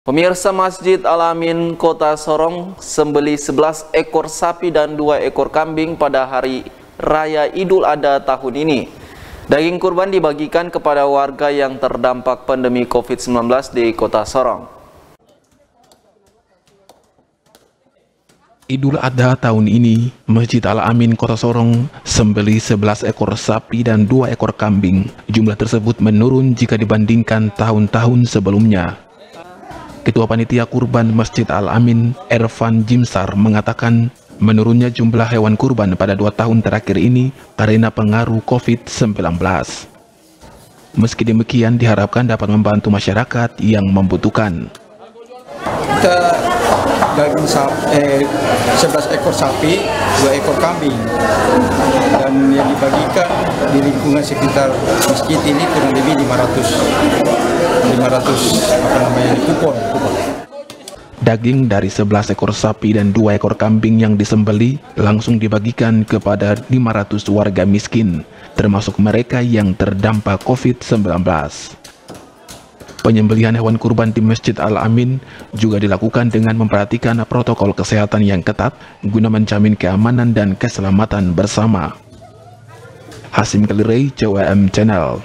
Pemirsa Masjid Alamin Kota Sorong sembeli 11 ekor sapi dan 2 ekor kambing pada hari Raya Idul Adha tahun ini. Daging kurban dibagikan kepada warga yang terdampak pandemi COVID-19 di Kota Sorong. Idul Adha tahun ini, Masjid Al-Amin Kota Sorong sembeli 11 ekor sapi dan 2 ekor kambing. Jumlah tersebut menurun jika dibandingkan tahun-tahun sebelumnya. Ketua Panitia Kurban Masjid Al-Amin, Ervan Jimsar, mengatakan menurunnya jumlah hewan kurban pada dua tahun terakhir ini karena pengaruh COVID-19. Meski demikian, diharapkan dapat membantu masyarakat yang membutuhkan. Kita daging sapi, eh, 11 ekor sapi, 2 ekor kambing. Dan yang dibagikan di lingkungan sekitar masjid ini kurang lebih 500 500 apa namanya kupon, kupon. Daging dari 11 ekor sapi dan 2 ekor kambing yang disembeli langsung dibagikan kepada 500 warga miskin, termasuk mereka yang terdampak COVID-19. Penyembelihan hewan kurban di Masjid Al-Amin juga dilakukan dengan memperhatikan protokol kesehatan yang ketat guna menjamin keamanan dan keselamatan bersama. Hasim Kalirai, CWM Channel